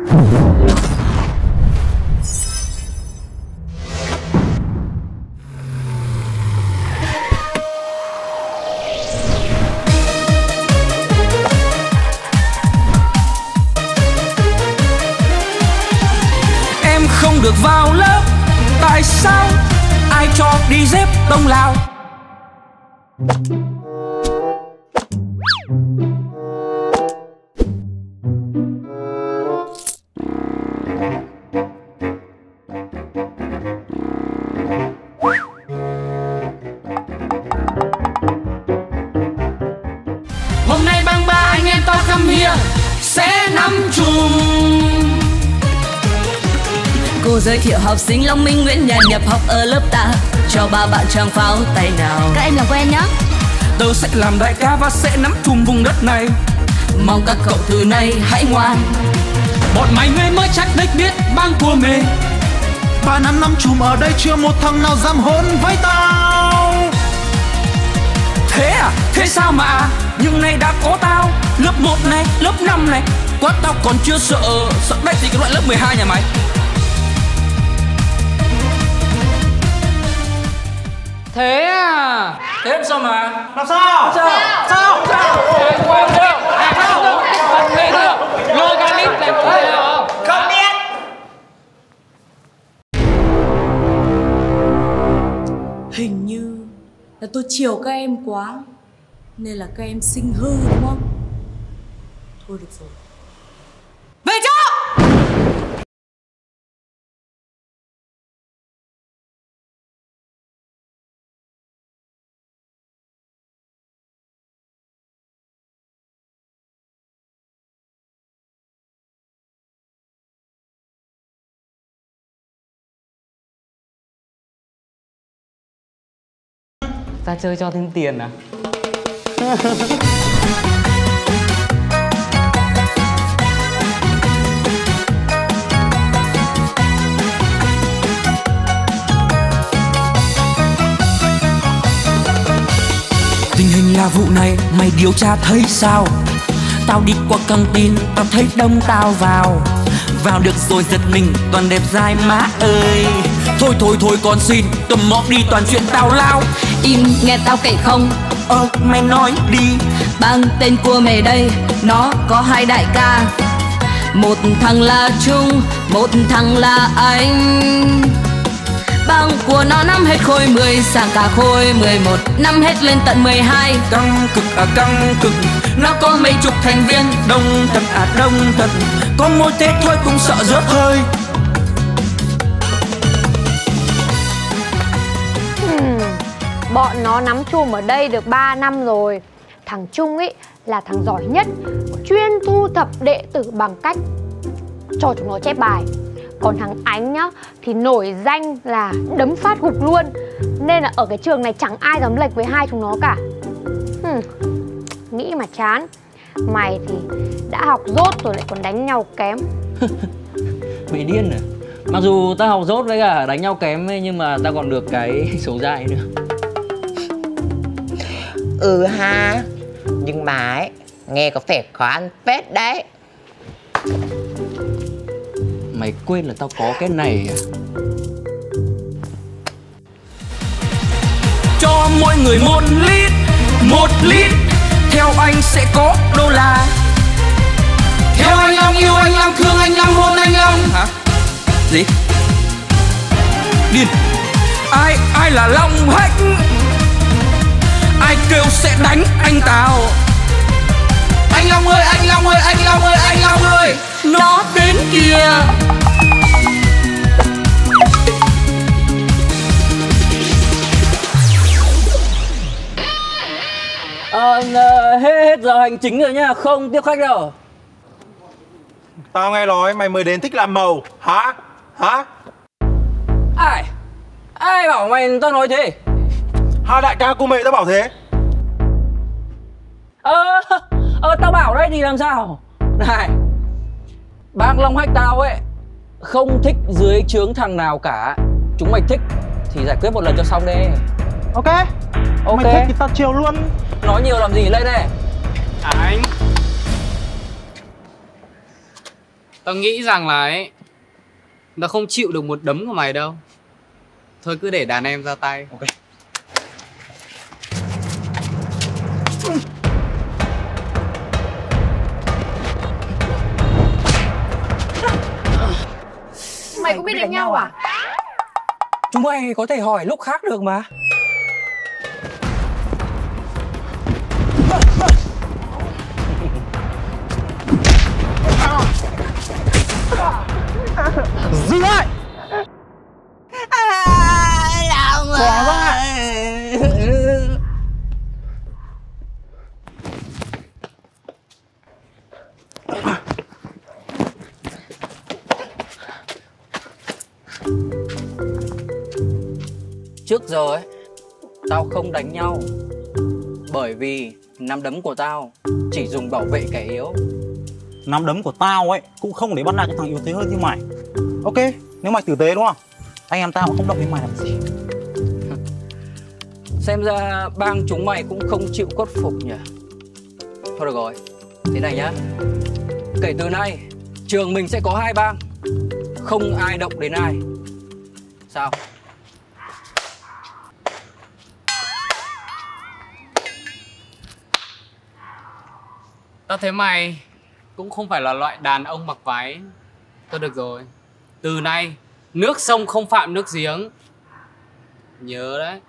Em không được vào lớp Tại sao Ai cho đi dép đông lao Sẽ nắm chùm Cô giới thiệu học sinh Long Minh Nguyễn Nhàn nhập học ở lớp ta. Cho ba bạn trang pháo tay nào. Các em làm quen nhá. Tớ sẽ làm đại ca và sẽ nắm chùm vùng đất này. Mong các cậu từ nay hãy ngoan. Bọn mày ngây mới chắc đích biết bang của mê. Ba năm năm chùm ở đây chưa một thằng nào dám hôn với tao. Thế à? Thế sao mà Nhưng nay đã có tao Lớp 1 này, lớp 5 này. Quá tao còn chưa sợ Sợ đây thì cái loại lớp 12 nhà mày. Thế à? Thế làm sao mà? Làm sao? Sao? Sao? Không được Em thế chưa? Lôi cái lít này của không? Không biết. Hình như là tôi chiều các em quá Nên là các em sinh hư đúng không? Thôi được rồi Về chỗ! Ta chơi cho thêm tiền à? Tình hình là vụ này, mày điều tra thấy sao? Tao đi qua căng tin, Tao thấy đông tao vào. Vào được rồi giật mình, toàn đẹp dai má ơi. Thôi thôi thôi, con xin, Cầm móc đi toàn chuyện tao lao. Im, nghe tao kể không? Ờ mày nói đi. Bang tên của mày đây Nó có hai đại ca. Một thằng là Trung Một thằng là anh. Bang của nó năm hết khôi 10 Sang cả khôi 11 Năm hết lên tận 12 Căng cực à căng cực. Nó có mấy chục thành viên. Đông thật à đông thật Có mỗi thế thôi cũng sợ rớt hơi Bọn nó nắm chùm ở đây được 3 năm rồi. Thằng Trung ấy là thằng giỏi nhất Chuyên thu thập đệ tử bằng cách Cho chúng nó chép bài. Còn thằng Ánh nhá Thì nổi danh là đấm phát gục luôn. Nên là ở cái trường này chẳng ai dám lệch với hai chúng nó cả. Hmm. Nghĩ mà chán. Mày thì đã học dốt rồi lại còn đánh nhau kém. Mày điên à? Mặc dù ta học dốt với cả đánh nhau kém ấy, nhưng mà ta còn được cái số dài nữa. Ừ ha. Nhưng mà ấy Nghe có vẻ khó ăn phết đấy. Mày quên là tao có cái này à? Cho mỗi người một lít Một lít. Theo anh sẽ có đô la. Theo anh Long yêu anh Long thương anh Long hôn anh Long. Hả? Gì? Điên. Ai, ai là Long Hách Ai kêu sẽ đánh anh Tào Anh Long ơi, anh Long ơi, anh Long ơi, anh Long ơi Nó đến kìa Ờ, ờ, hết, hết giờ hành chính rồi nhá, không tiếp khách đâu Tao nghe nói mày mới đến thích làm màu Hả? Hả? Ai? Ai bảo mày tao nói thế? Hai đại ca cô mẹ tao bảo thế Ờ, ờ tao bảo đây thì làm sao? Này, bác Long Hách tao ấy không thích dưới trướng thằng nào cả. Chúng mày thích thì giải quyết một lần cho xong đi. Ok Ok. Mày thích thì tao chiều luôn Nói nhiều làm gì lên đây? Anh Tao nghĩ rằng là ấy Nó không chịu được một đấm của mày đâu Thôi cứ để đàn em ra tay Ok. Nhau à? Chúng mày có thể hỏi lúc khác được mà. Dừng lại! Bỏ ra Trước giờ ấy Tao không đánh nhau. Bởi vì nắm đấm của tao Chỉ dùng bảo vệ kẻ yếu. Nắm đấm của tao ấy cũng không để bắt nạt cái thằng yếu thế hơn như mày ok nếu mày tử tế đúng không? Anh em tao cũng không động đến mày làm gì. Xem ra bang chúng mày cũng không chịu khuất phục nhỉ. Thôi được rồi Thế này nhá. Kể từ nay Trường mình sẽ có hai bang. Không ai động đến ai. Sao Tao thấy mày Cũng không phải là loại đàn ông mặc váy. Thôi được rồi. Từ nay, Nước sông không phạm nước giếng. Nhớ đấy.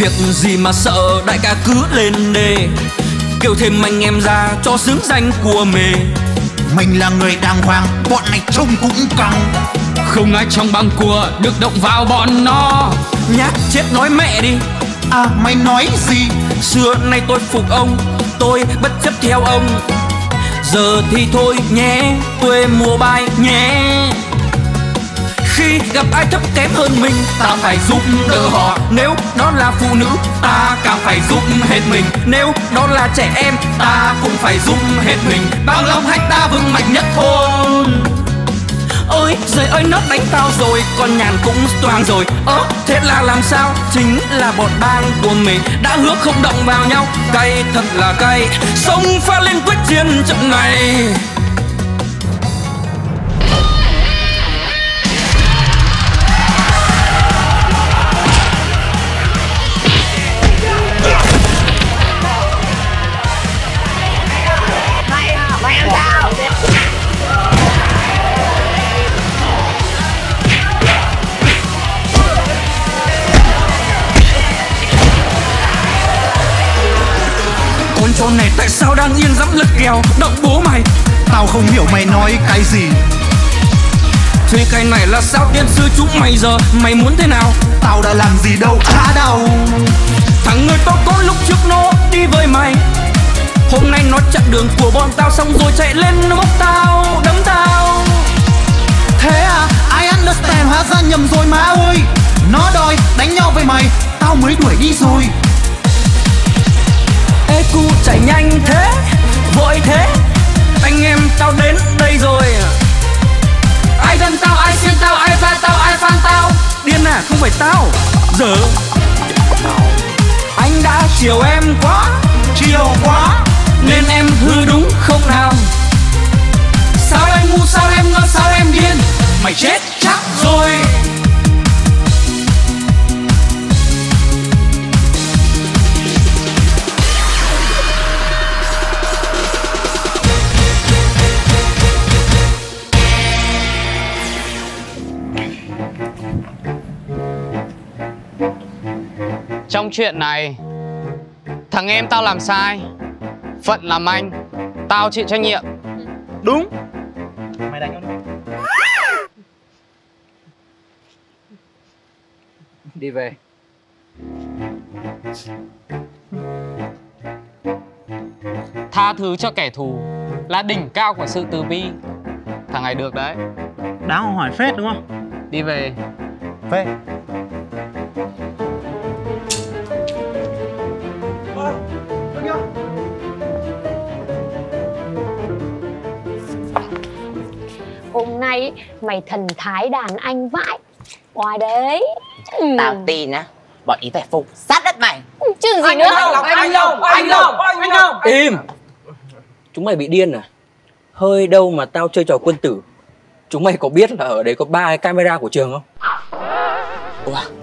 Việc gì mà sợ đại ca cứ lên đề Kêu thêm anh em ra cho xứng danh của mề Mình là người đàng hoàng, bọn này trông cũng căng. Không ai trong băng cua được động vào bọn nó. Nhát chết nói mẹ đi. À mày nói gì? Xưa nay tôi phục ông Tôi bất chấp theo ông. Giờ thì thôi nhé Tuê mùa bài nhé khi gặp ai thấp kém hơn mình, Ta phải giúp đỡ họ. Nếu đó là phụ nữ, Ta càng phải giúp hết mình. Nếu đó là trẻ em, Ta cũng phải giúp hết mình. Bao lòng hách ta vững mạnh nhất thôn Ôi, giời ơi nó đánh tao rồi, Con nhàn cũng toang rồi. Ơ, thế là làm sao? Chính là bọn bang của mình Đã hứa không động vào nhau. Cay thật là cay. Sông pha lên quyết chiến trận này. Đang yên dẫm lật kèo Động bố mày. Tao không hiểu mày nói cái gì. Thế cái này là sao tiên sư chúng mày giờ? Mày muốn thế nào? Tao đã làm gì đâu á đâu Thằng người tao có lúc trước nó đi với mày. Hôm nay nó chặn đường của bọn tao xong rồi chạy lên nó bốc tao Đấm tao. Thế à, I understand hóa ra nhầm rồi má ơi. Nó đòi đánh nhau với mày Tao mới đuổi đi rồi. Phải tao. Giờ. Anh đã chiều em quá Chiều quá Nên em hư đúng không nào? Sao em ngu, sao em ngơ, sao em điên? Mày chết chắc rồi. Trong chuyện này Thằng em tao làm sai. Phận làm anh Tao chịu trách nhiệm. Đúng. Mày đánh không Đi. Về. Tha thứ cho kẻ thù Là đỉnh cao của sự từ bi. Thằng này được đấy. Đáng hỏi phết đúng không? Đi về. Phê nay mày thần thái đàn anh vãi. Oai đấy. Ừ. Tao tin á Bọn ý phải phục sát đất mày. Chứ gì nữa. Anh Long anh Long anh Long im. Chúng mày bị điên à? Hơi đâu mà tao chơi trò quân tử. Chúng mày có biết là ở đấy có ba cái camera của trường không? Ủa